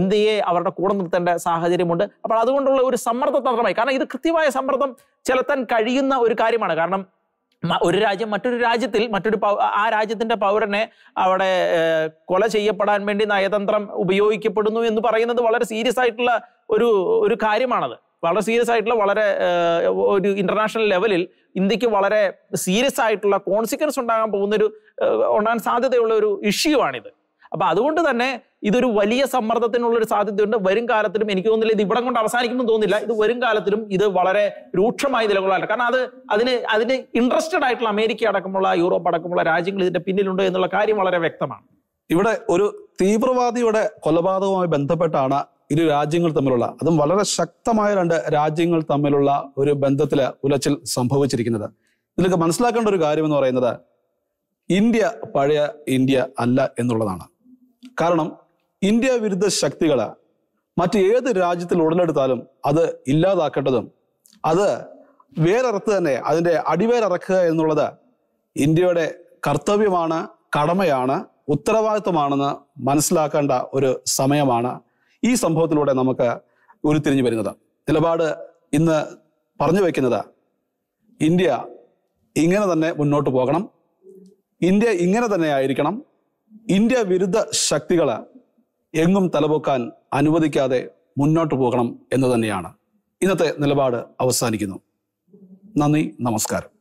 ഇന്ത്യയെ അവരുടെ കൂടെ നിർത്തേണ്ട സാഹചര്യമുണ്ട്. അപ്പോൾ അതുകൊണ്ടുള്ള ഒരു സമ്മർദ്ദ തന്ത്രമായി കാരണം ഇത് കൃത്യമായ സമ്മർദ്ദം ചെലുത്താൻ കഴിയുന്ന ഒരു കാര്യമാണ്. കാരണം ഒരു രാജ്യം മറ്റൊരു രാജ്യത്തിൽ മറ്റൊരു ആ രാജ്യത്തിന്റെ പൗരനെ അവിടെ കൊല ചെയ്യപ്പെടാൻ വേണ്ടി നയതന്ത്രം ഉപയോഗിക്കപ്പെടുന്നു എന്ന് പറയുന്നത് വളരെ സീരിയസ് ആയിട്ടുള്ള ഒരു ഒരു കാര്യമാണത്. വളരെ സീരിയസ് ആയിട്ടുള്ള വളരെ ഒരു ഇന്റർനാഷണൽ ലെവലിൽ ഇന്ത്യയ്ക്ക് വളരെ സീരിയസ് ആയിട്ടുള്ള കോൺസിക്വൻസ് ഉണ്ടാകാൻ പോകുന്ന ഒരു ഏഹ്, ഉണ്ടാകാൻ സാധ്യതയുള്ള ഒരു ഇഷ്യൂ ആണിത്. അപ്പൊ അതുകൊണ്ട് തന്നെ ഇതൊരു വലിയ സമ്മർദ്ദത്തിനുള്ള ഒരു സാധ്യതയുണ്ട്. വരും കാലത്തിലും എനിക്ക് തോന്നുന്നില്ല ഇത് ഇവിടം കൊണ്ട് അവസാനിക്കുമെന്ന് തോന്നുന്നില്ല. ഇത് വരും കാലത്തിലും ഇത് വളരെ രൂക്ഷമായി നിലകൊള്ളാൻ കാരണം അത് അതിന് അതിന് ഇൻട്രസ്റ്റഡ് ആയിട്ടുള്ള അമേരിക്ക അടക്കമുള്ള യൂറോപ്പ് അടക്കമുള്ള രാജ്യങ്ങൾ ഇതിന്റെ പിന്നിലുണ്ട് എന്നുള്ള കാര്യം വളരെ വ്യക്തമാണ്. ഇവിടെ ഒരു തീവ്രവാദിയുടെ കൊലപാതകവുമായി ബന്ധപ്പെട്ടാണ് ഇരു രാജ്യങ്ങൾ തമ്മിലുള്ള അതും വളരെ ശക്തമായ രണ്ട് രാജ്യങ്ങൾ തമ്മിലുള്ള ഒരു ബന്ധത്തിൽ ഉലച്ചിൽ സംഭവിച്ചിരിക്കുന്നത്. ഇതിലൊക്കെ മനസ്സിലാക്കേണ്ട ഒരു കാര്യം എന്ന് പറയുന്നത് ഇന്ത്യ പഴയ ഇന്ത്യ അല്ല എന്നുള്ളതാണ്. കാരണം ഇന്ത്യ വിരുദ്ധ ശക്തികളെ മറ്റ് ഏത് രാജ്യത്തിൽ ഉടലെടുത്താലും അത് ഇല്ലാതാക്കേണ്ടതും അത് വേരറുത്ത് തന്നെ അതിന്റെ അടിവേരറക്കുക എന്നുള്ളത് ഇന്ത്യയുടെ കർത്തവ്യമാണ് കടമയാണ് ഉത്തരവാദിത്വമാണെന്ന് മനസ്സിലാക്കേണ്ട ഒരു സമയമാണ് ഈ സംഭവത്തിലൂടെ നമുക്ക് ഉരുത്തിരിഞ്ഞു വരുന്നത്. നിലപാട് ഇന്ന് പറഞ്ഞു വയ്ക്കുന്നത് ഇന്ത്യ ഇങ്ങനെ തന്നെ മുന്നോട്ട് പോകണം. ഇന്ത്യ ഇങ്ങനെ തന്നെ ആയിരിക്കണം. ഇന്ത്യ വിരുദ്ധ ശക്തികളെ എങ്ങും തലപൊക്കാൻ അനുവദിക്കാതെ മുന്നോട്ട് പോകണം എന്ന് തന്നെയാണ്. ഇന്നത്തെ നിലപാട് അവസാനിക്കുന്നു. നന്ദി നമസ്കാരം.